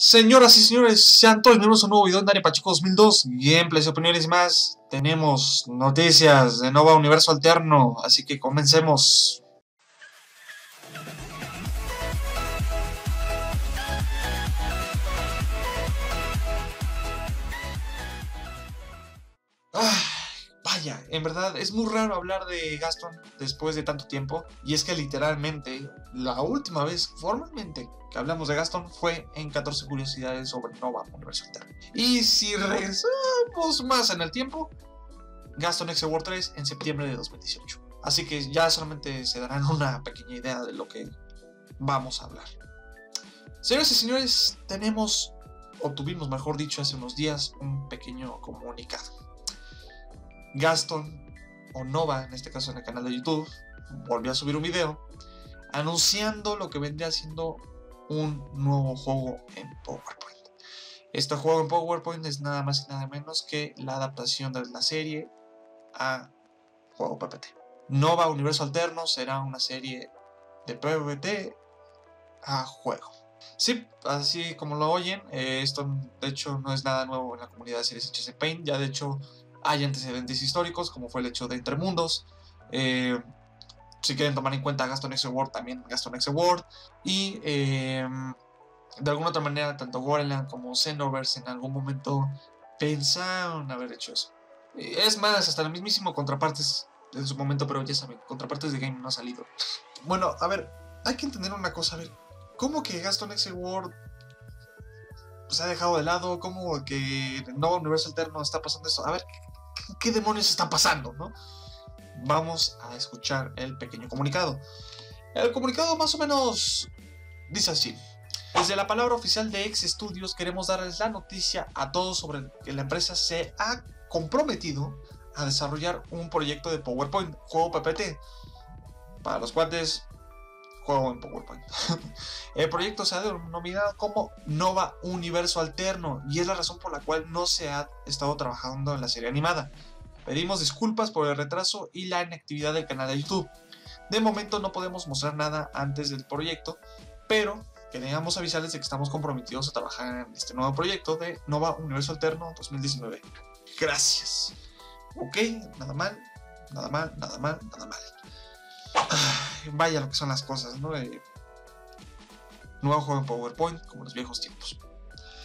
Señoras y señores, sean todos bienvenidos a un nuevo video en Dani Pacheco 2002, gameplays, opiniones y más. Tenemos noticias de Nova Universo Alterno, así que comencemos. Vaya, en verdad es muy raro hablar de Gaston después de tanto tiempo. Y es que literalmente, la última vez formalmente que hablamos de Gaston fue en 14 curiosidades sobre Nova Universo Alterno. Y si regresamos más en el tiempo, Gaston X World 3 en septiembre de 2018. Así que ya solamente se darán una pequeña idea de lo que vamos a hablar. Señores y señores, tenemos, o tuvimos mejor dicho hace unos días, un pequeño comunicado. Gaston, o Nova, en este caso en el canal de YouTube, volvió a subir un video anunciando lo que vendría siendo un nuevo juego en PowerPoint. Este juego en PowerPoint es nada más y nada menos que la adaptación de la serie a juego PPT. Nova Universo Alterno será una serie de PPT a juego. Sí, así como lo oyen, eh, esto de hecho no es nada nuevo en la comunidad de series HC Paint, ya de hecho hay antecedentes históricos, como fue el hecho de Entremundos. Eh, si quieren tomar en cuenta Gaston X World, también Gaston X World. Y eh, de alguna otra manera, tanto Warland como Xenoverse en algún momento pensaron haber hecho eso. Es más, hasta el mismísimo Contrapartes en su momento, pero ya saben, Contrapartes de Game no ha salido. Bueno, a ver, hay que entender una cosa, a ver, ¿cómo que Gaston X World se ha dejado de lado? ¿Cómo que el nuevo universo alterno está pasando esto? A ver, ¿qué demonios está pasando, no? Vamos a escuchar el pequeño comunicado. El comunicado más o menos dice así. Desde la palabra oficial de X Studios queremos darles la noticia a todos sobre que la empresa se ha comprometido a desarrollar un proyecto de PowerPoint, juego PPT, para los cuales juego en PowerPoint. El proyecto se ha denominado como Nova Universo Alterno y es la razón por la cual no se ha estado trabajando en la serie animada. Pedimos disculpas por el retraso y la inactividad del canal de YouTube. De momento no podemos mostrar nada antes del proyecto, pero queríamos avisarles de que estamos comprometidos a trabajar en este nuevo proyecto de Nova Universo Alterno 2019. Gracias. Ok, nada mal, nada mal, nada mal, nada mal vaya lo que son las cosas, ¿no? nuevo juego en PowerPoint, como los viejos tiempos.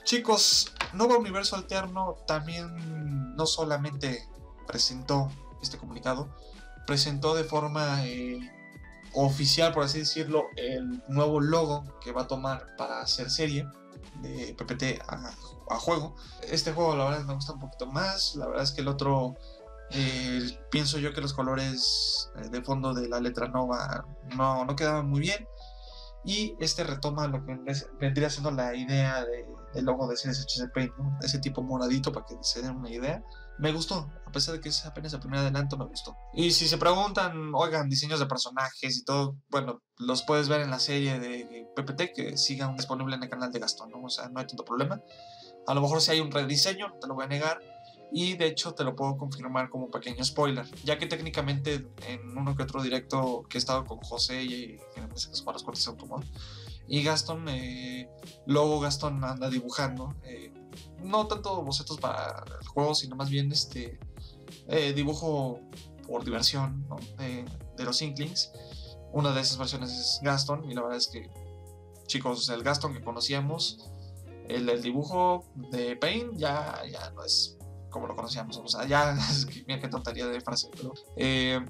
Chicos, Nuevo Universo Alterno también no solamente presentó este comunicado, presentó de forma eh, oficial, por así decirlo, el nuevo logo que va a tomar para hacer serie de PPT a juego. Este juego la verdad me gusta un poquito más, la verdad es que el otro eh, pienso yo que los colores eh, de fondo de la letra Nova no, no quedaban muy bien. Y este retoma lo que vendría siendo la idea de, del logo de CSHC Paint, ese tipo moradito para que se den una idea. Me gustó, a pesar de que es apenas el primer adelanto, me gustó. Y si se preguntan, oigan, diseños de personajes y todo, bueno, los puedes ver en la serie de PPT que sigan disponible en el canal de Gastón, ¿no? O sea, no hay tanto problema. A lo mejor si hay un rediseño, no te lo voy a negar, y de hecho te lo puedo confirmar como pequeño spoiler, ya que técnicamente en uno que otro directo que he estado con José y en ese caso para cortes automóvil y Gaston, eh, luego Gaston anda dibujando, eh, no tanto bocetos para el juego, sino más bien este eh, dibujo por diversión de los Inklings. Una de esas versiones es Gaston y la verdad es que chicos, el Gaston que conocíamos, el, el dibujo de Paint ya, ya no es como lo conocíamos. O sea, ya, mira qué tontería de frase, pero eh,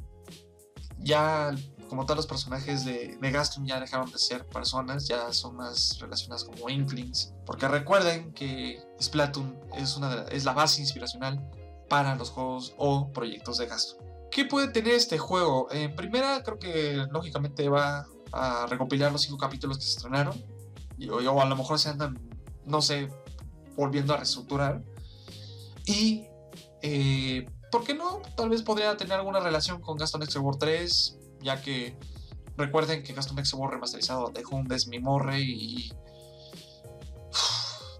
ya como todos los personajes de, de Gaston ya dejaron de ser personas, ya son más relacionadas como Inklings. Porque recuerden que Splatoon es, una es la base inspiracional para los juegos o proyectos de Gaston. ¿Qué puede tener este juego? En primera, creo que lógicamente va a recopilar los cinco capítulos que se estrenaron. O a lo mejor se andan, no sé, volviendo a reestructurar. Y, eh, ¿por qué no? Tal vez podría tener alguna relación con Gaston War 3, ya que recuerden que Gaston War remasterizado dejó un desmimorre y...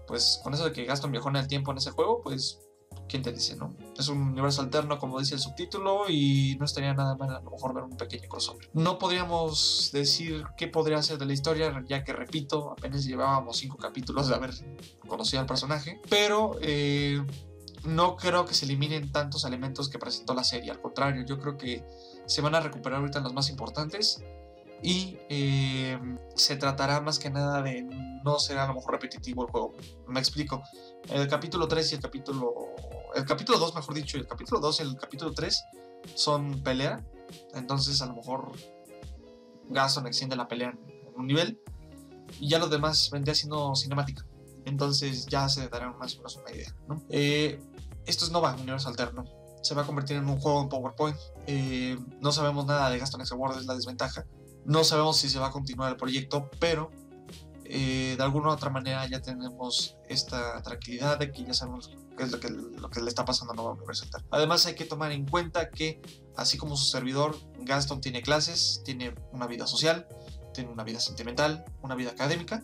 Pues con eso de que Gaston viajó en el tiempo en ese juego, pues ¿quién te dice, no? Es un universo alterno, como dice el subtítulo, y no estaría nada mal a lo mejor ver un pequeño crossover. No podríamos decir qué podría ser de la historia, ya que, repito, apenas llevábamos cinco capítulos de haber conocido al personaje, pero eh, no creo que se eliminen tantos elementos que presentó la serie, al contrario, yo creo que se van a recuperar ahorita los más importantes y eh, se tratará más que nada de no ser a lo mejor repetitivo el juego. Me explico. El capítulo 3 y el capítulo... El capítulo 2, mejor dicho, el capítulo 2 y el capítulo 3 son pelea. Entonces a lo mejor Gaston extiende la pelea en un nivel. Y ya lo demás vendría siendo cinemática. Entonces ya se dará más o menos una idea. ¿no? Eh, esto es Nova, un universo alterno. Se va a convertir en un juego en PowerPoint. Eh, no sabemos nada de Gaston X Ward, es la desventaja. No sabemos si se va a continuar el proyecto, pero eh, de alguna u otra manera ya tenemos esta tranquilidad de que ya sabemos qué es lo que, lo que le está pasando a Nova Universal. Además hay que tomar en cuenta que, así como su servidor, Gaston tiene clases, tiene una vida social, tiene una vida sentimental, una vida académica,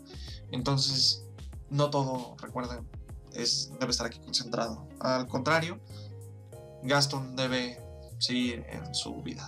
entonces no todo, recuerden, es, debe estar aquí concentrado. Al contrario, Gaston debe seguir en su vida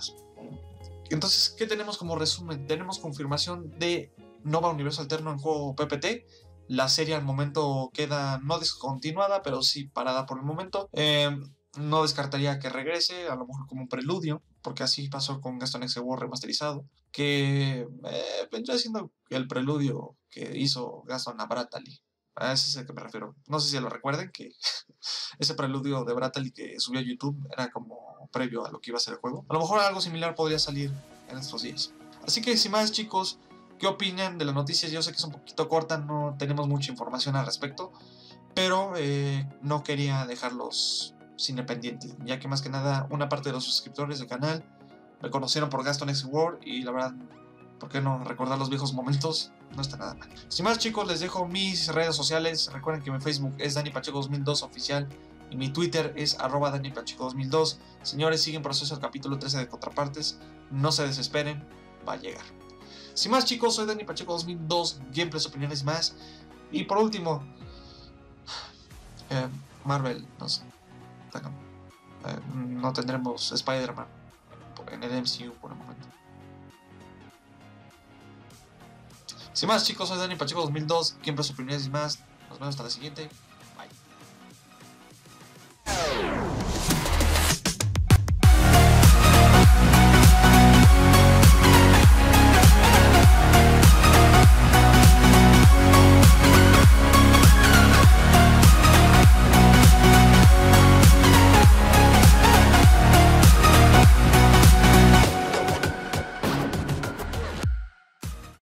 entonces, ¿qué tenemos como resumen? Tenemos confirmación de Nova Universo Alterno en juego PPT. La serie al momento queda no descontinuada, pero sí parada por el momento. Em, no descartaría que regrese, a lo mejor como un preludio, porque así pasó con Gaston X War remasterizado, que eh, vendría siendo el preludio que hizo Gaston a Bratali. A ese es el que me refiero. No sé si lo recuerden, que ese preludio de Bratali que subió a YouTube era como previo a lo que iba a ser el juego. A lo mejor algo similar podría salir en estos días. Así que sin más chicos, ¿qué opinan de las noticias? Yo sé que es un poquito corta, no tenemos mucha información al respecto, pero eh, no quería dejarlos sin pendiente, ya que más que nada una parte de los suscriptores del canal me conocieron por Gaston X World y la verdad, ¿por qué no recordar los viejos momentos? No está nada mal. Sin más chicos, les dejo mis redes sociales. Recuerden que mi Facebook es Dani Pacheco 2002 oficial y mi Twitter es arroba DaniPacheco2002. Señores, siguen proceso el capítulo 13 de Contrapartes. No se desesperen, va a llegar. Sin más chicos, soy Dani Pacheco 2002, gameplays, opiniones más. Y por último, eh, Marvel, no sé, eh, no tendremos Spider-Man en el MCU por el momento. Sin más chicos, soy Dani Pacheco 2002, gameplays, opiniones y más. Nos vemos hasta la siguiente.